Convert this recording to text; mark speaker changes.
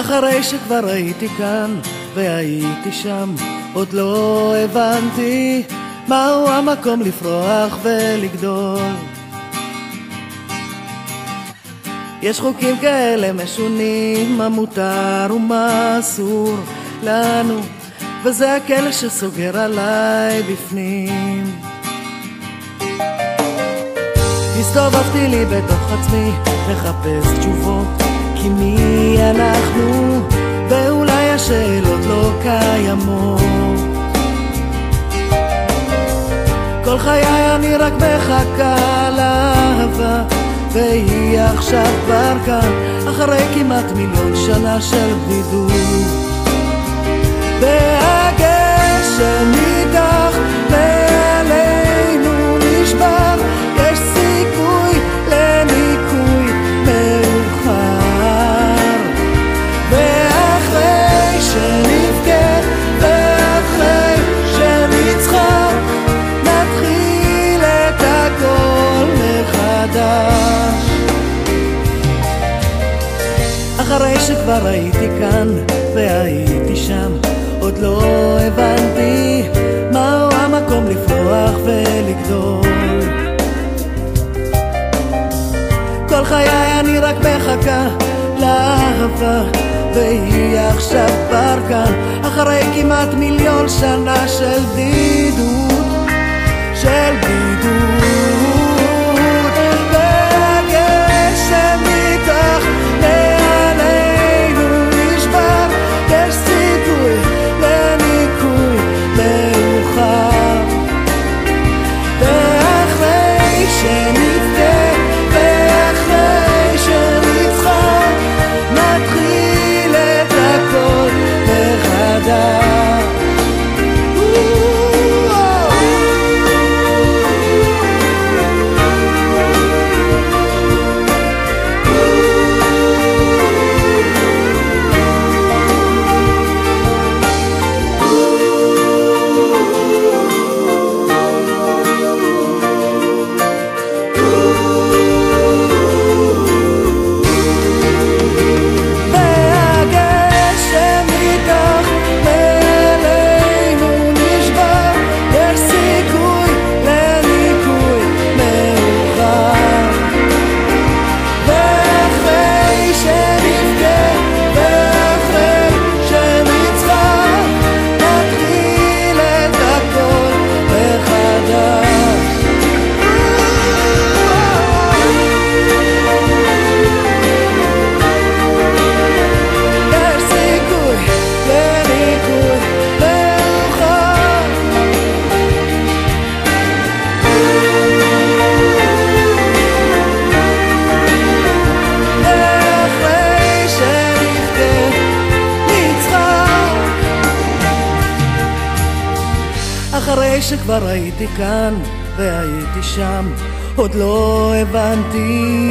Speaker 1: אחרי שכבר הייתי כאן והייתי שם, עוד לא הבנתי מהו המקום לפרוח ולגדול. יש חוקים כאלה משונים, מה מותר ומה אסור לנו, וזה הכלא שסוגר עליי בפנים. הסתובבתי לי בתוך עצמי, מחפש תשובות, כי מי אנחנו, ואולי השאלות לא קיימות. כל חיי אני רק מחכה לאהבה, והיא עכשיו כבר כאן, אחרי כמעט מיליון שנה של בדידות. והגשם איתך אחרי שכבר הייתי כאן והייתי שם, עוד לא הבנתי מהו המקום לפרוח ולגדול. כל חיי אני רק מחכה לאהבה, והיא עכשיו כבר כאן, אחרי כמעט מיליון שנה של בדידות, אחרי שכבר הייתי כאן והייתי שם עוד לא הבנתי